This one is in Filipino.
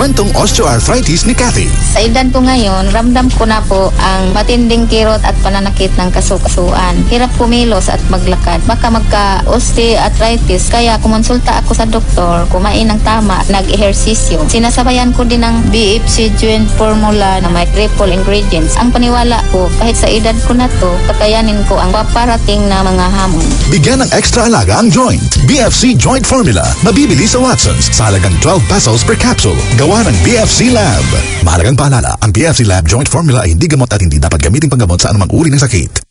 kwentong osteoarthritis ni Kathy. Sa edad ko ngayon, ramdam ko na po ang matinding kirot at pananakit ng kasukasuan. Hirap kumilos at maglakad. Baka magka-osteoarthritis kaya kumonsulta ako sa doktor, kumain ng tama, nag-ehersisyo. Sinasabayan ko din ng BFC Joint Formula na may triple ingredients. Ang paniwala ko, kahit sa edad ko na to, kakayanin ko ang paparating na mga hamon. Bigyan ng extra alaga ang joint. BFC Joint Formula. Mabibili sa Watson's sa halagang 12 pesos per capsule. Gawa ng BFC Lab. Mahalagang paalala, ang BFC Lab Joint Formula ay hindi gamot at hindi dapat gamitin panggamot sa anumang uri ng sakit.